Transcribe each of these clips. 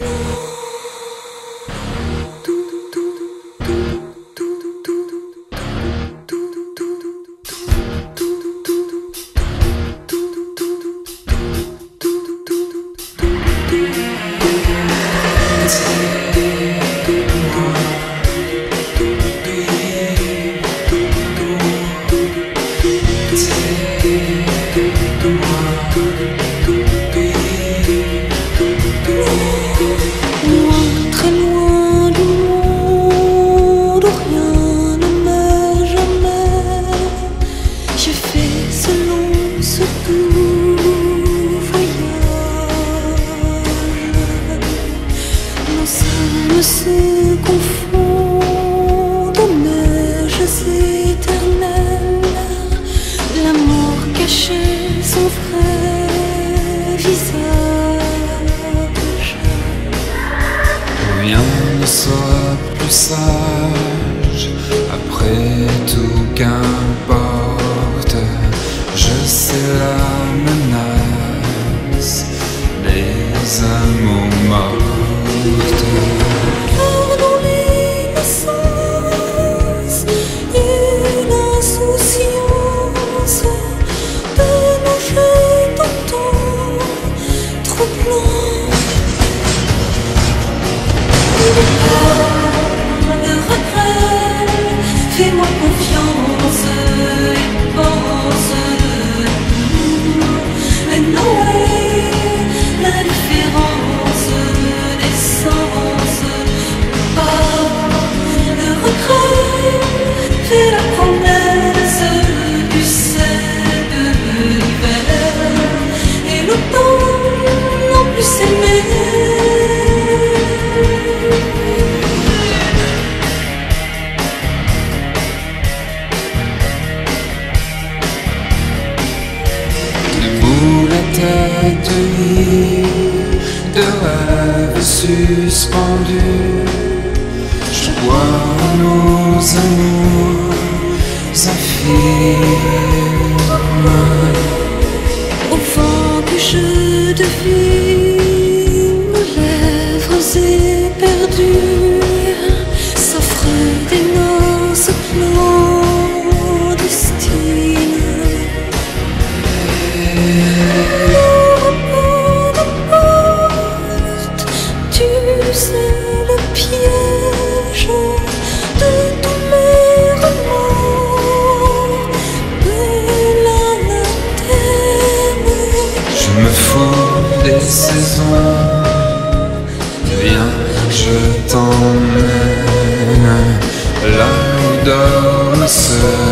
Oh. rien ne sera plus sage. Après tout, qu'importe, je sais. cette nuit de rêves suspendus. Je vois nos amours s'affirmer. Au fond que je devine. saison. Viens, je t'emmène là où dorment ceux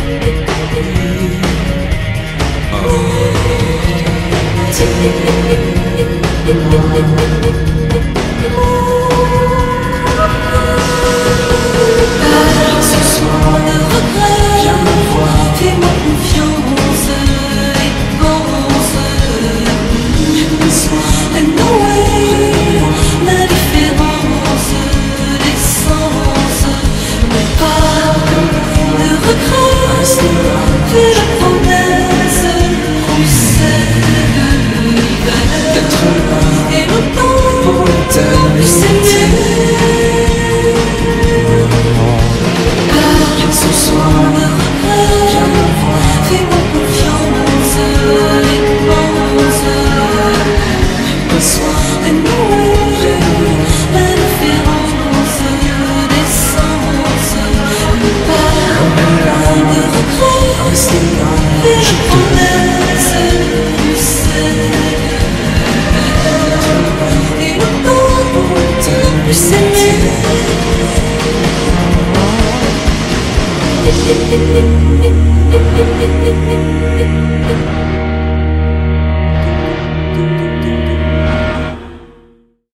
sing in. Thank you.